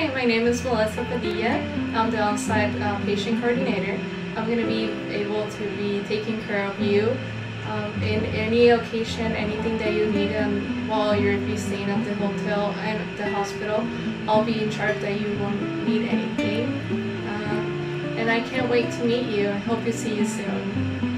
Hi, my name is Melissa Padilla. I'm the on-site uh, patient coordinator. I'm going to be able to be taking care of you um, in any occasion, anything that you need um, while you're be staying at the hotel and the hospital. I'll be in charge that you won't need anything. Uh, and I can't wait to meet you. I hope to see you soon.